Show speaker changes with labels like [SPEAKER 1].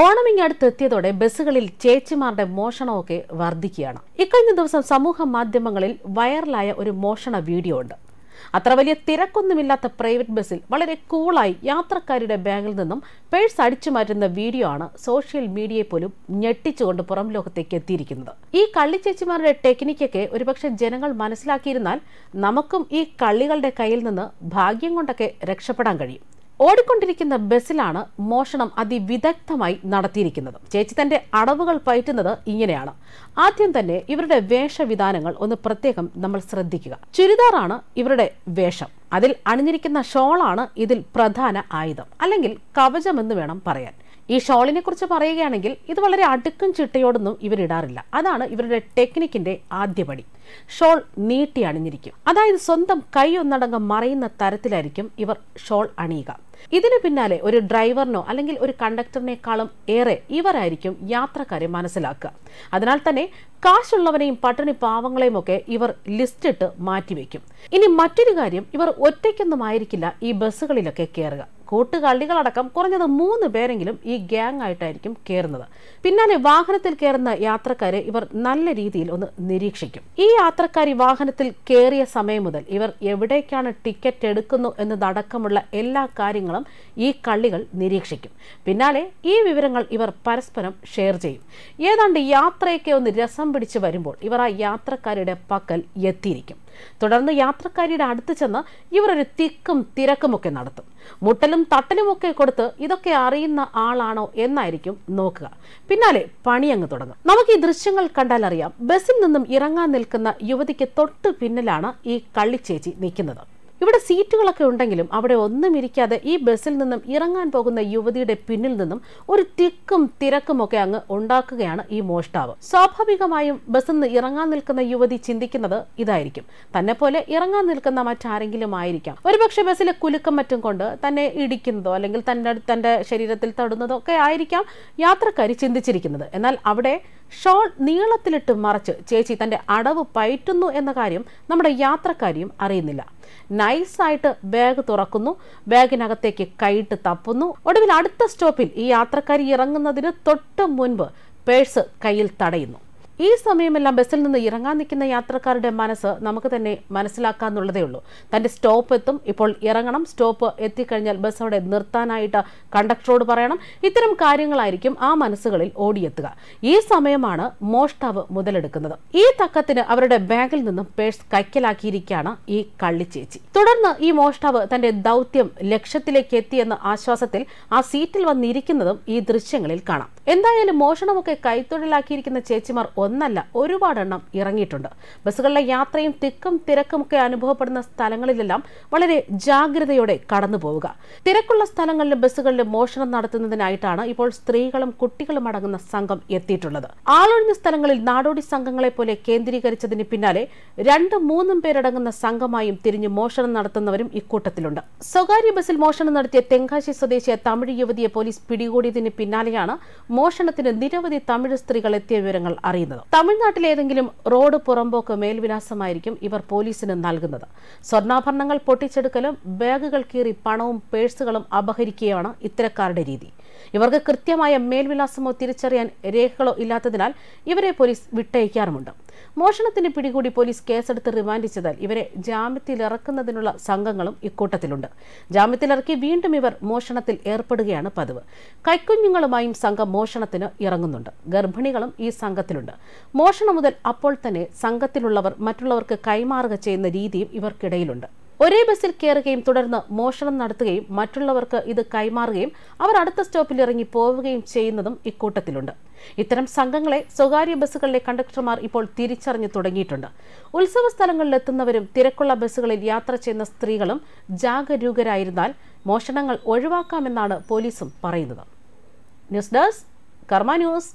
[SPEAKER 1] ഓണം ഇങ്ങടുത്ത് എത്തിയതോടെ ബസ്സുകളിൽ ചേച്ചിമാരുടെ മോഷണമൊക്കെ വർദ്ധിക്കുകയാണ് ഇക്കഴിഞ്ഞ ദിവസം സമൂഹ മാധ്യമങ്ങളിൽ വൈറലായ ഒരു മോഷണ വീഡിയോ ഉണ്ട്. അത്ര വലിയ തിരക്കൊന്നുമില്ലാത്ത പ്രൈവറ്റ് ബസ്സിൽ വളരെ കൂളായി യാത്രക്കാരുടെ ബാഗിൽ നിന്നും പേഴ്സ് അടിച്ചു മാറ്റുന്ന വീഡിയോ ആണ് സോഷ്യൽ മീഡിയയെ പോലും ഞെട്ടിച്ചുകൊണ്ട് പുറം ലോകത്തേക്ക് എത്തിയിരിക്കുന്നത്. ഈ കള്ളിച്ചേച്ചിമാരുടെ ടെക്നിക്കൊക്കെ ഒരുപക്ഷെ ജനങ്ങൾ മനസ്സിലാക്കിയിരുന്നാൽ നമുക്കും ഈ കള്ളികളുടെ കയ്യിൽ നിന്ന് ഭാഗ്യം കൊണ്ടൊക്കെ രക്ഷപ്പെടാൻ കഴിയും. ഓടിക്കൊണ്ടിരിക്കുന്ന ബസ്സിലാണ് മോഷണം അതിവിദഗ്ധമായി നടത്തിയിരിക്കുന്നത്. ചേച്ചി തന്റെ അടവുകൾ പയറ്റുന്നത് ഇങ്ങനെയാണ്. ആദ്യം തന്നെ ഇവരുടെ വേഷവിധാനങ്ങൾ ഒന്ന് പ്രത്യേകം നമ്മൾ ശ്രദ്ധിക്കുക. ചുരിദാറാണ് ഇവരുടെ വേഷം. അതിൽ അണിഞ്ഞിരിക്കുന്ന ഷോളാണ് ഇതിൽ പ്രധാന ആയുധം. അല്ലെങ്കിൽ കവചമെന്ന് വേണം പറയാൻ. ഈ ഷോളിനെ കുറിച്ച് പറയുകയാണെങ്കിൽ ഇത് വളരെ അടുക്കും ചിട്ടയോടൊന്നും ഇവരിടാറില്ല അതാണ് ഇവരുടെ ടെക്നിക്കിന്റെ ആദ്യപടി ഷോൾ നീട്ടി അണിഞ്ഞിരിക്കും. അതായത് സ്വന്തം കൈ ഒന്നടങ്കം മറയുന്ന തരത്തിലായിരിക്കും ഇവർ ഷോൾ അണിയുക. ഇതിനു പിന്നാലെ ഒരു ഡ്രൈവറിനോ അല്ലെങ്കിൽ ഒരു കണ്ടക്ടറിനേക്കാളും ഏറെ ഇവരായിരിക്കും യാത്രക്കാരെ മനസ്സിലാക്കുക. അതിനാൽ തന്നെ കാശുള്ളവനെയും പട്ടിണി പാവങ്ങളെയും ഒക്കെ ഇവർ ലിസ്റ്റിട്ട് മാറ്റിവെക്കും. ഇനി മറ്റൊരു കാര്യം ഇവർ ഒറ്റയ്ക്കൊന്നും ആയിരിക്കില്ല ഈ ബസ്സുകളിലൊക്കെ കയറുക കൂട്ടുകള്ളികളടക്കം കുറഞ്ഞത് മൂന്ന് പേരെങ്കിലും ഈ ഗ്യാങ് ആയിട്ടായിരിക്കും കയറുന്നത് പിന്നാലെ വാഹനത്തിൽ കയറുന്ന യാത്രക്കാരെ ഇവർ നല്ല രീതിയിൽ ഒന്ന് നിരീക്ഷിക്കും. ഈ യാത്രക്കാരി വാഹനത്തിൽ കയറിയ സമയം മുതൽ ഇവർ എവിടേക്കാണ് ടിക്കറ്റ് എടുക്കുന്നു എന്നതടക്കമുള്ള എല്ലാ കാര്യങ്ങളും ഈ കള്ളികൾ നിരീക്ഷിക്കും. പിന്നാലെ ഈ വിവരങ്ങൾ ഇവർ പരസ്പരം ഷെയർ ചെയ്യും. ഏതാണ്ട് യാത്രയൊക്കെ ഒന്ന് രസം പിടിച്ച് വരുമ്പോൾ ഇവർ ആ യാത്രക്കാരുടെ പക്കൽ എത്തിയിരിക്കും. തുടർന്ന് യാത്രക്കാരിയുടെ അടുത്ത് ചെന്ന് ഇവർ ഒരു തിക്കും തിരക്കുമൊക്കെ നടത്തും. മുട്ടലും തട്ടലുമൊക്കെ കൊടുത്ത് ഇതൊക്കെ അറിയുന്ന ആളാണോ എന്നായിരിക്കും നോക്കുക. പിന്നാലെ പണി അങ്ങ് തുടങ്ങും. നമുക്ക് ഈ ദൃശ്യങ്ങൾ കണ്ടാൽ അറിയാം. ബസ്സിൽ നിന്നും ഇറങ്ങാൻ നിൽക്കുന്ന യുവതിക്ക് തൊട്ട് പിന്നിലാണ് ഈ കള്ളിച്ചേച്ചി നിൽക്കുന്നത്. ഇവിടെ സീറ്റുകളൊക്കെ ഉണ്ടെങ്കിലും അവിടെ ഒന്നും ഇരിക്കാതെ ഈ ബസ്സിൽ നിന്നും ഇറങ്ങാൻ പോകുന്ന യുവതിയുടെ പിന്നിൽ നിന്നും ഒരു തിക്കും തിരക്കും ഒക്കെ അങ്ങ് ഉണ്ടാക്കുകയാണ് ഈ മോഷ്ടാവ്. സ്വാഭാവികമായും ബസ്സിൽ നിന്ന് ഇറങ്ങാൻ നിൽക്കുന്ന യുവതി ചിന്തിക്കുന്നത് ഇതായിരിക്കും. തന്നെ പോലെ ഇറങ്ങാൻ നിൽക്കുന്ന മറ്റാരെങ്കിലും ആയിരിക്കാം. ഒരുപക്ഷെ ബസ്സിലെ കുലുക്കം മറ്റും കൊണ്ട് തന്നെ ഇടിക്കുന്നതോ അല്ലെങ്കിൽ തന്റെ തന്റെ ശരീരത്തിൽ തൊടുന്നതോ ഒക്കെ ആയിരിക്കാം യാത്രക്കാരി ചിന്തിച്ചിരിക്കുന്നത്. എന്നാൽ അവിടെ ഷോൾ നീളത്തിലിട്ട് മറച്ച് ചേച്ചി തന്റെ അടവ് പയറ്റുന്നു എന്ന കാര്യം നമ്മുടെ യാത്രക്കാരിയും അറിയുന്നില്ല. നൈസായിട്ട് ബാഗ് തുറക്കുന്നു. ബാഗിനകത്തേക്ക് കൈയിട്ട് തപ്പുന്നു. ഒടുവിൽ അടുത്ത സ്റ്റോപ്പിൽ ഈ യാത്രക്കാരി ഇറങ്ങുന്നതിന് തൊട്ട് മുൻപ് പേഴ്സ് കയ്യിൽ തടയുന്നു. ഈ സമയമെല്ലാം ബസ്സിൽ നിന്ന് ഇറങ്ങാൻ നിൽക്കുന്ന യാത്രക്കാരുടെ മനസ്സ് നമുക്ക് തന്നെ മനസ്സിലാക്കാന്നുള്ളതേ ഉള്ളൂ. തന്റെ സ്റ്റോപ്പ് എത്തും. ഇപ്പോൾ ഇറങ്ങണം. സ്റ്റോപ്പ് എത്തിക്കഴിഞ്ഞാൽ ബസ് അവിടെ നിർത്താനായിട്ട് കണ്ടക്ടറോട് പറയണം. ഇത്തരം കാര്യങ്ങളായിരിക്കും ആ മനസ്സുകളിൽ ഓടിയെത്തുക. ഈ സമയമാണ് മോഷ്ടാവ് മുതലെടുക്കുന്നത്. ഈ തക്കത്തിന് അവരുടെ ബാഗിൽ നിന്നും പേഴ്സ് കൈക്കലാക്കിയിരിക്കുകയാണ് ഈ കള്ളിച്ചേച്ചി തുടർന്ന് ഈ മോഷ്ടാവ് തന്റെ ദൗത്യം ലക്ഷ്യത്തിലേക്ക് എത്തിയെന്ന ആശ്വാസത്തിൽ ആ സീറ്റിൽ വന്നിരിക്കുന്നതും ഈ ദൃശ്യങ്ങളിൽ കാണാം. എന്തായാലും മോഷണമൊക്കെ കൈത്തൊഴിലാക്കിയിരിക്കുന്ന ചേച്ചിമാർ ഒന്നല്ല ഒരുപാടെണ്ണം ഇറങ്ങിയിട്ടുണ്ട്. ബസ്സുകളിലെ യാത്രയും തിക്കും തിരക്കുമൊക്കെ അനുഭവപ്പെടുന്ന സ്ഥലങ്ങളിലെല്ലാം വളരെ ജാഗ്രതയോടെ കടന്നു പോവുക തിരക്കുള്ള സ്ഥലങ്ങളിലും ബസ്സുകളിലും മോഷണം നടത്തുന്നതിനായിട്ടാണ് ഇപ്പോൾ സ്ത്രീകളും കുട്ടികളും അടങ്ങുന്ന സംഘം എത്തിയിട്ടുള്ളത്. ആളൊഴിഞ്ഞ സ്ഥലങ്ങളിൽ നാടോടി സംഘങ്ങളെ പോലെ കേന്ദ്രീകരിച്ചതിന് പിന്നാലെ രണ്ടും മൂന്നും പേരടങ്ങുന്ന സംഘമായും തിരിഞ്ഞ് മോഷണം നടത്തുന്നവരും ഇക്കൂട്ടത്തിലുണ്ട്. സ്വകാര്യ ബസ്സിൽ മോഷണം നടത്തിയ തെങ്കാശി സ്വദേശിയ തമിഴ് യുവതിയെ പോലീസ് പിടികൂടിയതിന് പിന്നാലെയാണ് മോഷണത്തിന് നിരവധി തമിഴ് സ്ത്രീകൾ എത്തിയ വിവരങ്ങൾ അറിയുന്നത്. തമിഴ്നാട്ടിലെ ഏതെങ്കിലും റോഡ് പുറമ്പോക്ക് മേൽവിലാസമായിരിക്കും ഇവർ പോലീസിന് നൽകുന്നത്. സ്വർണാഭരണങ്ങൾ പൊട്ടിച്ചെടുക്കലും ബാഗുകൾ കീറി പണവും പേഴ്സുകളും അപഹരിക്കുകയാണ് ഇത്തരക്കാരുടെ രീതി. ഇവർക്ക് കൃത്യമായ മേൽവിലാസമോ തിരിച്ചറിയാൻ രേഖകളോ ഇല്ലാത്തതിനാൽ ഇവരെ പോലീസ് വിട്ടയക്കാറുമുണ്ട്. മോഷണത്തിന് പിടികൂടി പോലീസ് കേസെടുത്ത് റിമാൻഡ് ചെയ്താൽ ഇവരെ ജാമ്യത്തിലിറക്കുന്നതിനുള്ള സംഘങ്ങളും ഇക്കൂട്ടത്തിലുണ്ട്. ജാമ്യത്തിലിറക്കി വീണ്ടും ഇവർ മോഷണത്തിൽ ഏർപ്പെടുകയാണ് പതിവ്. കൈക്കുഞ്ഞുങ്ങളുമായും സംഘം മോഷണത്തിന് ഇറങ്ങുന്നുണ്ട്. ഗർഭിണികളും ഈ സംഘത്തിലുണ്ട്. മോഷണം മുതൽ അപ്പോൾ തന്നെ സംഘത്തിലുള്ളവർ മറ്റുള്ളവർക്ക് കൈമാറുക ചെയ്യുന്ന രീതിയും ഇവർക്കിടയിലുണ്ട്. ഒരേ ബസ്സിൽ കയറുകയും തുടർന്ന് മോഷണം നടത്തുകയും മറ്റുള്ളവർക്ക് ഇത് കൈമാറുകയും അവർ അടുത്ത സ്റ്റോപ്പിൽ ഇറങ്ങി പോവുകയും ചെയ്യുന്നതും ഇക്കൂട്ടത്തിലുണ്ട്. ഇത്തരം സംഘങ്ങളെ സ്വകാര്യ ബസ്സുകളിലെ കണ്ടക്ടർമാർ ഇപ്പോൾ തിരിച്ചറിഞ്ഞു തുടങ്ങിയിട്ടുണ്ട്. ഉത്സവ സ്ഥലങ്ങളിലെത്തുന്നവരും തിരക്കുള്ള ബസ്സുകളിൽ യാത്ര ചെയ്യുന്ന സ്ത്രീകളും ജാഗരൂകരായിരുന്നാൽ മോഷണങ്ങൾ ഒഴിവാക്കാമെന്നാണ് പോലീസും പറയുന്നത്. News desk Karma news.